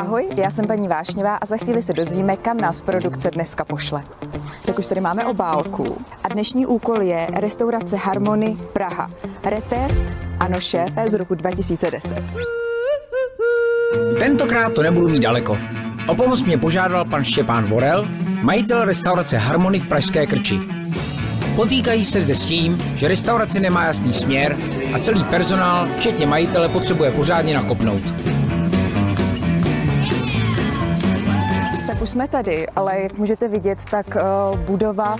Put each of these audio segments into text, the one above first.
Ahoj, já jsem paní Vášňová a za chvíli se dozvíme, kam nás produkce dneska pošle. Tak už tady máme obálku. A dnešní úkol je restaurace Harmony Praha. Retest, ano šéfe z roku 2010. Tentokrát to nebudu mít daleko. O pomoc mě požádal pan Štěpán Vorel, majitel restaurace Harmony v Pražské Krči. Potýkají se zde s tím, že restaurace nemá jasný směr a celý personál, včetně majitele, potřebuje pořádně nakopnout. Už jsme tady, ale jak můžete vidět, tak eh, budova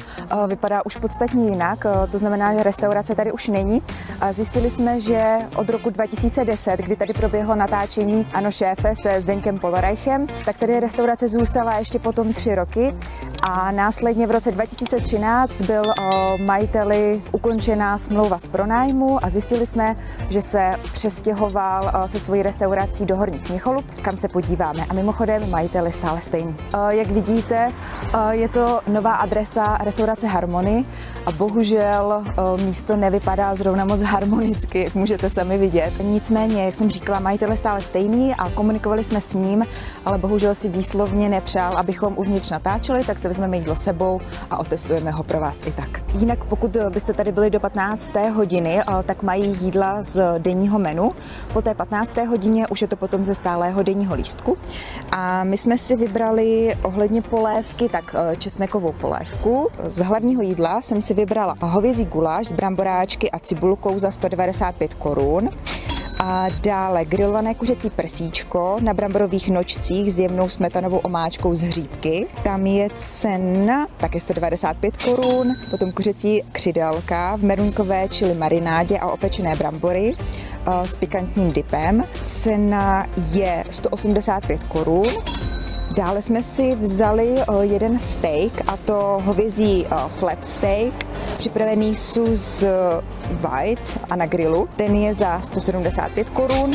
vypadá už podstatně jinak. To znamená, že restaurace tady už není. Zjistili jsme, že od roku 2010, kdy tady proběhlo natáčení Ano šéfe se Zdeňkem Polorajchem, tak tady restaurace zůstala ještě potom tři roky a následně v roce 2013 byl majiteli ukončená smlouva z pronájmu a zjistili jsme, že se přestěhoval se svojí restaurací do Horních Měcholup, kam se podíváme. A mimochodem majitel je stále stejný. Jak vidíte, je to nová adresa restaurace Harmony a bohužel eh, místo nevypadá zrovna moc harmonicky, jak můžete sami vidět. Nicméně, jak jsem říkala, majitel je stále stejný a komunikovali jsme s ním, ale bohužel si výslovně nepřál, abychom uvnitř natáčeli, tak se vezmeme jídlo sebou a otestujeme ho pro vás i tak. Jinak pokud byste tady byli do 15. hodiny, tak mají jídla z denního menu. Po té 15. hodině už je to potom ze stálého denního lístku. A my jsme si vybrali ohledně polévky, tak česnekovou polévku. Z hlavního jídla jsem si vybrala hovězí guláš s bramboráčky a cibulkou za 195 korun. A dále grilované kuřecí prsíčko na bramborových nočcích s jemnou smetanovou omáčkou z hříbky. Tam je cena také 195 korun. Potom kuřecí křidelka v merunkové čili marinádě a opečené brambory s pikantním dipem. Cena je 185 korun. Dále jsme si vzali eh, jeden steak, a to hovězí eh, flap steak, připravený z white a na grilu. Ten je za 175 korun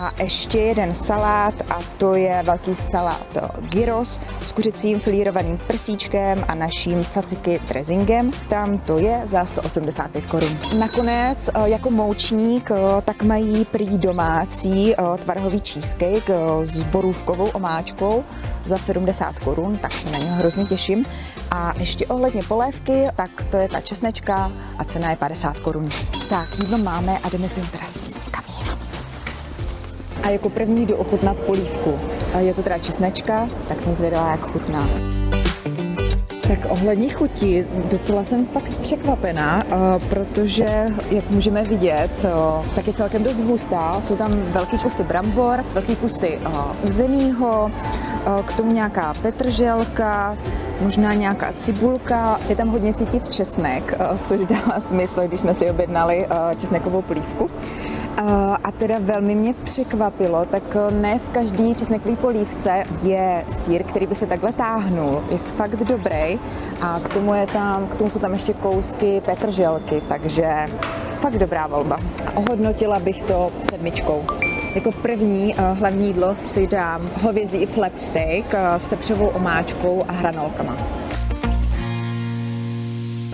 a ještě jeden salát a to je velký salát gyros s kuřecím filírovaným prsíčkem a naším caciky dressingem. Tam to je za 185 korun. Nakonec eh, jako moučník eh, tak mají prý domácí eh, tvarhový cheesecake s borůvkovou omáčkou za 70 korun, tak se na něho hrozně těším. A ještě ohledně polévky, tak to je ta česnečka a cena je 50 korun. Tak, jídlo máme a jdeme si ho a jako první jdu ochutnat polívku. Je to teda česnečka, tak jsem zvědala, jak chutná. Tak ohledně chuti docela jsem fakt překvapená, protože, jak můžeme vidět, tak je celkem dost hustá. Jsou tam velký kusy brambor, velký kusy uzeního, k tomu nějaká petrželka, možná nějaká cibulka. Je tam hodně cítit česnek, což dává smysl, když jsme si objednali česnekovou polívku. A teda velmi mě překvapilo, tak ne v každý česnekový polívce je sír, který by se takhle táhnul. Je fakt dobrý a k tomu, je tam, k tomu jsou tam ještě kousky petrželky, takže fakt dobrá volba. Ohodnotila bych to sedmičkou. Jako první uh, hlavní jídlo si dám hovězí flap steak s pepřovou omáčkou a hranolkama.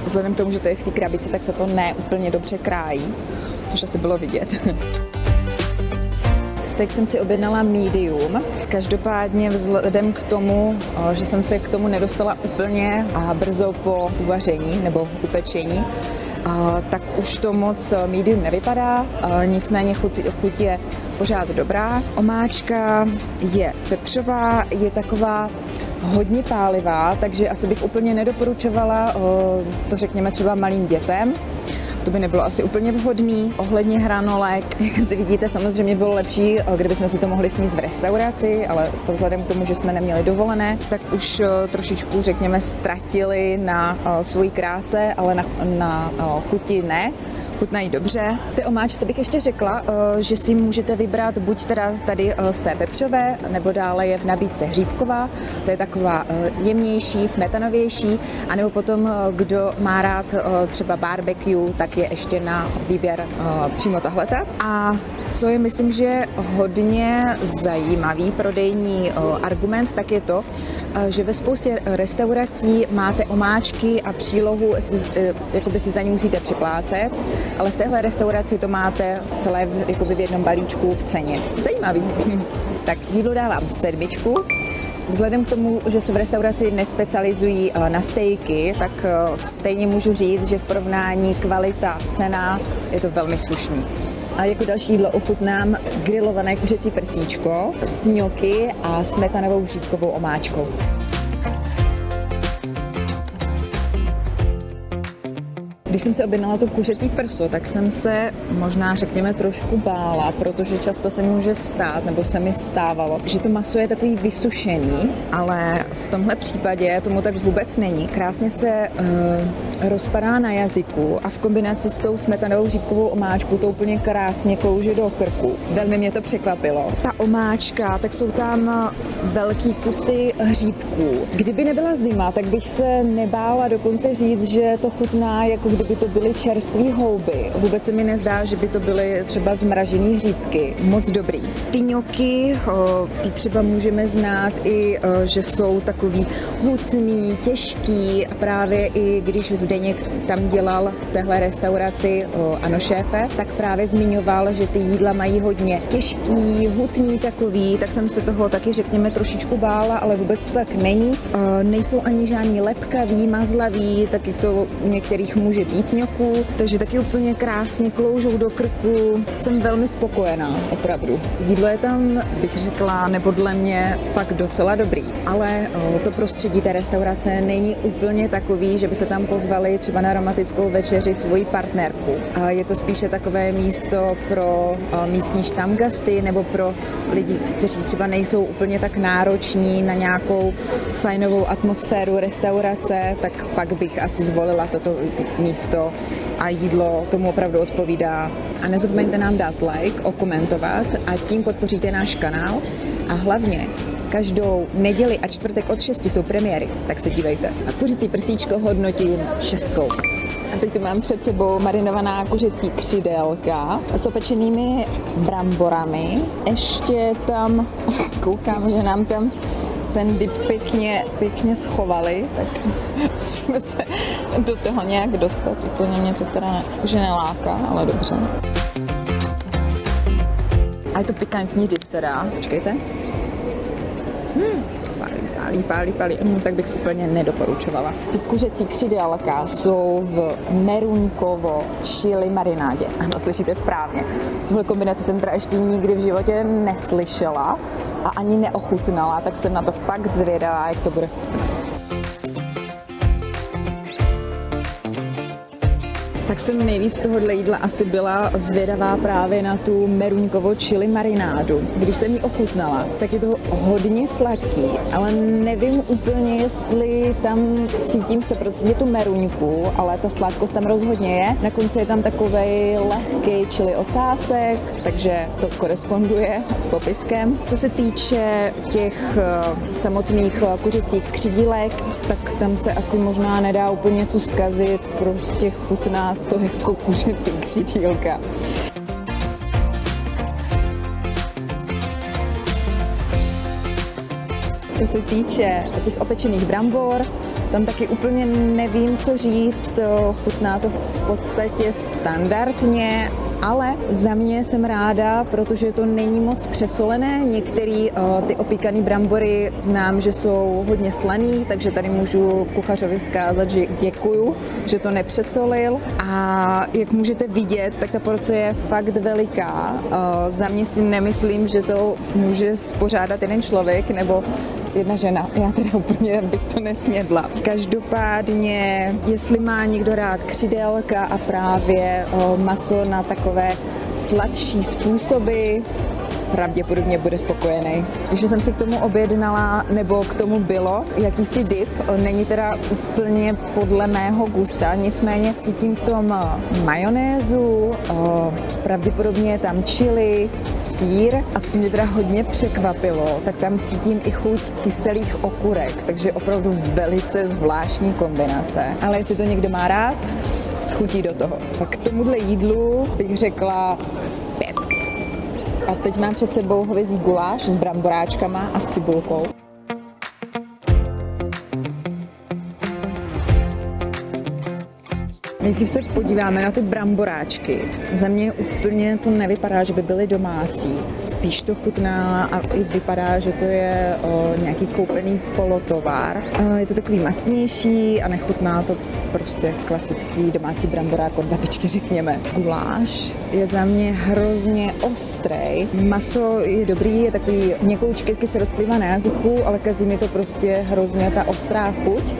Vzhledem k tomu, že to je v té krabici, tak se to ne úplně dobře krájí což asi bylo vidět. Steak jsem si objednala medium. Každopádně vzhledem k tomu, že jsem se k tomu nedostala úplně a brzo po uvaření nebo upečení, tak už to moc medium nevypadá, nicméně chuť, chuť je pořád dobrá. Omáčka je pepřová, je taková hodně pálivá, takže asi bych úplně nedoporučovala to řekněme třeba malým dětem to by nebylo asi úplně vhodný. Ohledně hranolek, jak si vidíte, samozřejmě bylo lepší, kdyby jsme si to mohli sníst v restauraci, ale to vzhledem k tomu, že jsme neměli dovolené, tak už eh, trošičku, řekněme, ztratili na eh, svoji kráse, ale na, na eh, chuti ne chutnají dobře. Ty omáčce bych ještě řekla, že si můžete vybrat buď teda tady z té pepřové, nebo dále je v nabídce hříbková, to je taková jemnější, smetanovější, anebo potom, kdo má rád třeba barbecue, tak je ještě na výběr přímo tahleta. A Co je, myslím, že hodně zajímavý prodejní argument, tak je to, že ve spoustě restaurací máte omáčky a přílohu, e, jakoby si za ní musíte připlácet, ale v téhle restauraci to máte celé jakoby v jednom balíčku v ceně. Zajímavý. tak jídlo dávám sedmičku. Vzhledem k tomu, že se v restauraci nespecializují na stejky, tak stejně můžu říct, že v porovnání kvalita, cena je to velmi slušný. A jako další jídlo ochutnám grilované kuřecí prsíčko s ňoky a smetanovou hříbkovou omáčkou. Když jsem si objednala to kuřecí prso, tak jsem se možná, řekněme, trošku bála, protože často se může stát, nebo se mi stávalo, že to maso je takový vysušený, ale v tomhle případě tomu tak vůbec není. Krásně se uh, rozpadá na jazyku a v kombinaci s tou smetanovou hříbkovou omáčkou to úplně krásně klouže do krku. Velmi mě to překvapilo. Ta omáčka, tak jsou tam velký kusy hříbků. Kdyby nebyla zima, tak bych se nebála dokonce říct, že to chutná jako kdyby to byly čerstvé houby. Vůbec se mi nezdá, že by to byly třeba zmražené hříbky. Moc dobrý. Ty ňoky, ty třeba můžeme znát i, že jsou takový hutný, těžký a právě i když Zdeněk tam dělal v téhle restauraci Ano šéfe, tak právě zmiňoval, že ty jídla mají hodně těžký, hutný takový, tak jsem se toho taky řekněme trošičku bála, ale vůbec to tak není. Nejsou ani žádní lepkaví, mazlaví, tak jak to u některých může být ňoku, takže taky úplně krásně kloužou do krku. Jsem velmi spokojená, opravdu. Jídlo je tam, bych řekla, nebo dle mě fakt docela dobrý, ale to prostředí té restaurace není úplně takový, že by se tam pozvali třeba na romantickou večeři svoji partnerku. Je to spíše takové místo pro místní štamgasty nebo pro lidi, kteří třeba nejsou úplně tak nároční na nějakou fajnovou atmosféru restaurace, tak pak bych asi zvolila toto místo a jídlo tomu opravdu odpovídá. A nezapomeňte nám dát like, okomentovat a tím podpoříte náš kanál. A hlavně každou neděli a čtvrtek od 6 jsou premiéry, tak se dívejte. A kuřecí prsíčko hodnotím šestkou. A teď tu mám před sebou marinovaná kuřecí křidélka s opečenými bramborami. Ještě tam, koukám, že nám tam ten dip pěkně, pěkně schovali, tak musíme se do toho nějak dostat. Úplně mě to teda že neláká, ale dobře. A je to pikantní dip teda. Počkejte. Hmm, pálí, pálí, pálí. Hmm, tak bych úplně nedoporučovala. Ty kuřecí křidélka jsou v meruňkovo chili marinádě. Ano, slyšíte správně. Tuhle kombinaci jsem teda ještě nikdy v životě neslyšela a ani neochutnala, tak jsem na to fakt zvědavá, jak to bude chutnat. Tak jsem nejvíc tohohle jídla asi byla zvědavá právě na tu meruňkovo chili marinádu. Když jsem ji ochutnala, tak je to hodně sladký, ale nevím úplně, jestli tam cítím 100% tu meruňku, ale ta sladkost tam rozhodně je. Na konci je tam takový lehký chili ocásek, takže to koresponduje s popiskem. Co se týče těch eh, samotných eh, kuřecích křidílek, tak tam se asi možná nedá úplně něco zkazit, prostě chutná to jako kuřecí křidílka. Co se týče těch opečených brambor, tam taky úplně nevím, co říct, chutná to v podstatě standardně, ale za mě jsem ráda, protože to není moc přesolené. Některé uh, ty opíkané brambory znám, že jsou hodně slaný, takže tady můžu kuchařovi vzkázat, že děkuju, že to nepřesolil. A jak můžete vidět, tak ta porce je fakt veliká. Uh, za mě si nemyslím, že to může spořádat jeden člověk, nebo jedna žena. Já teda úplně bych to nesmědla. Každopádně, jestli má někdo rád křidélka a právě o, maso na takové sladší způsoby, pravděpodobně bude spokojený. Když jsem si k tomu objednala, nebo k tomu bylo jakýsi dip, není teda úplně podle mého gusta, nicméně cítím v tom eh, majonézu, eh, pravděpodobně je tam chili, sír a co mě teda hodně překvapilo, tak tam cítím i chuť kyselých okurek, takže opravdu velice zvláštní kombinace. Ale jestli to někdo má rád, schutí do toho. Tak k tomuhle jídlu bych řekla. A teď mám před sebou hovězí guláš s bramboráčkama a s cibulkou. Nejdřív se podíváme na ty bramboráčky. Za mě úplně to nevypadá, že by byly domácí. Spíš to chutná a i vypadá, že to je o, nějaký koupený polotovar. O, je to takový masnější a nechutná to prostě klasický domácí bramborák od babičky, řekněme. Guláš je za mě hrozně ostrý. Maso je dobrý, je takový měkoučky, se rozplývá na jazyku, ale kazí mi to prostě hrozně ta ostrá chuť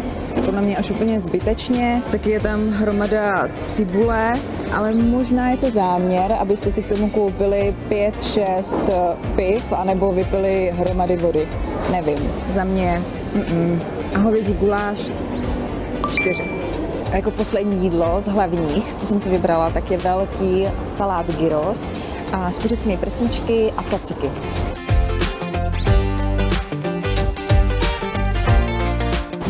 podle mě až úplně zbytečně. Taky je tam hromada cibule, ale možná je to záměr, abyste si k tomu koupili 5-6 piv anebo vypili hromady vody. Nevím, za mě mm-mm. a hovězí guláš 4. A jako poslední jídlo z hlavních, co jsem si vybrala, tak je velký salát gyros a s kuřecími prsíčky a caciky.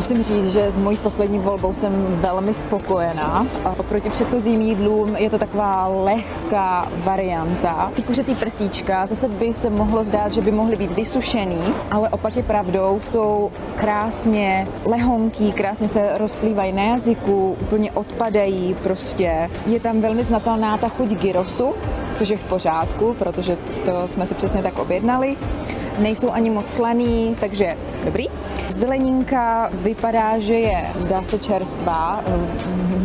Musím říct, že s mojí poslední volbou jsem velmi spokojená. Oproti předchozím jídlům je to taková lehká varianta. Ty kuřecí prsíčka zase by se mohlo zdát, že by mohly být vysušený, ale opak je pravdou, jsou krásně lehonký, krásně se rozplývají na jazyku, úplně odpadají prostě. Je tam velmi znatelná ta chuť gyrosu, což je v pořádku, protože to jsme si přesně tak objednali. Nejsou ani moc slaný, takže dobrý. Zeleninka vypadá, že je, zdá se, čerstvá,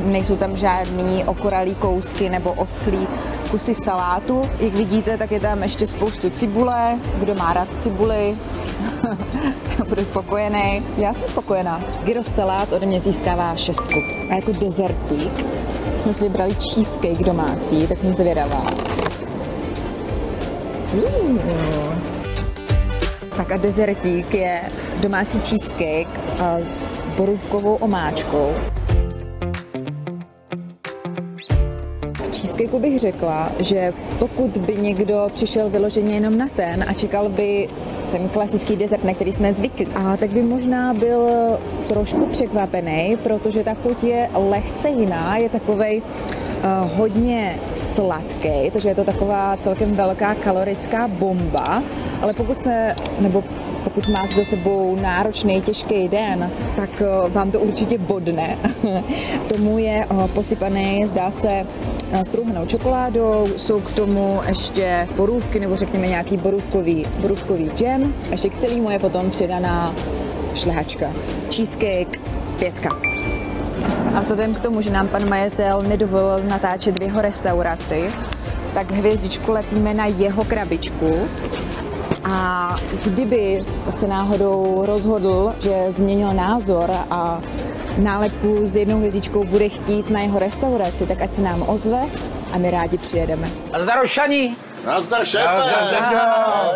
nejsou tam žádný okoralý kousky nebo oschlý kusy salátu. Jak vidíte, tak je tam ještě spoustu cibule. Kdo má rád cibuli, bude spokojený. Já jsem spokojená. Gyros salát ode mě získává šestku. A jako dezertík jsme si vybrali cheesecake domácí, tak jsem zvědavá. Mm. Tak a dezertík je domácí cheesecake s borůvkovou omáčkou. Cheesecakeu bych řekla, že pokud by někdo přišel vyloženě jenom na ten a čekal by ten klasický dezert, na který jsme zvyklí. A tak by možná byl trošku překvapený, protože ta chuť je lehce jiná, je takovej uh, hodně sladký, takže je to taková celkem velká kalorická bomba, ale pokud se, nebo pokud máte za sebou náročný, těžký den, tak eh, vám to určitě bodne. tomu je eh, posypaný, zdá se, strouhanou čokoládou, jsou k tomu ještě borůvky, nebo řekněme nějaký borůvkový, borůvkový džem. A ještě k celému je potom přidaná šlehačka. Cheesecake pětka. A vzhledem k tomu, že nám pan majitel nedovolil natáčet v jeho restauraci, tak hvězdičku lepíme na jeho krabičku. A kdyby se náhodou rozhodl, že změnil názor a nálepku s jednou hvězdičkou bude chtít na jeho restauraci, tak ať se nám ozve a my rádi přijedeme. Nazdar, Rošani! Nazdar, šéfe!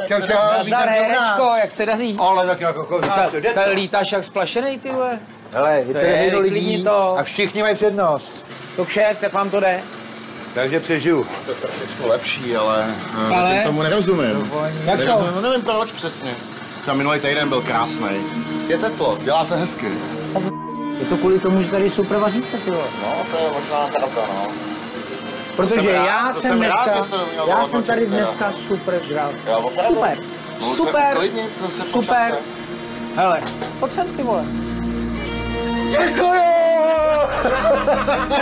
Čau, čau, Nazdar, Herečko, jak se daří? Ale tak jako kouznáš to, Tady lítáš jak splašený, ty vole. Hele, je tady hejno lidí to. a všichni mají přednost. To kšet, jak vám to jde? Takže přežiju. To je trošičku lepší, ale, Ale? ale... tomu nerozumím. Jak to? Nerozumím, nevím proč přesně. Ten minulý týden byl krásný. Je teplo, dělá se hezky. Je to kvůli tomu, že tady super vaříte, ty vole. No, to je možná pravda, no. Protože jsem rád, já to jsem rád, dneska, měl já jsem tady teda. dneska super žral. Super, super, super. Hele, pojď sem, ty vole.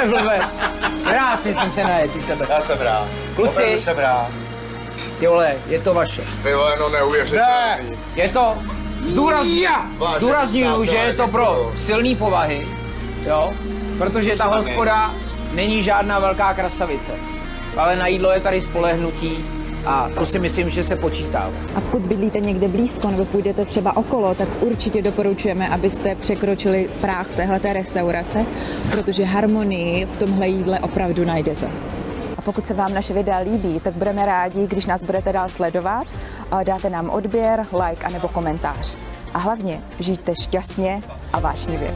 Blbe. Krásně jsem se najet, ty tebe. Já jsem rád. Kluci. Jsem rád. Ty vole, je to vaše. Ty vole, no neuvěřitelný. Je to, zdůrazňuju, že je to pro silný povahy, jo, protože ta hospoda není žádná velká krasavice, ale na jídlo je tady spolehnutí a to si myslím, že se počítá. A pokud bydlíte někde blízko nebo půjdete třeba okolo, tak určitě doporučujeme, abyste překročili práh téhleté restaurace, protože harmonii v tomhle jídle opravdu najdete. A pokud se vám naše videa líbí, tak budeme rádi, když nás budete dál sledovat, dáte nám odběr, like a nebo komentář. A hlavně žijte šťastně a vášnivě.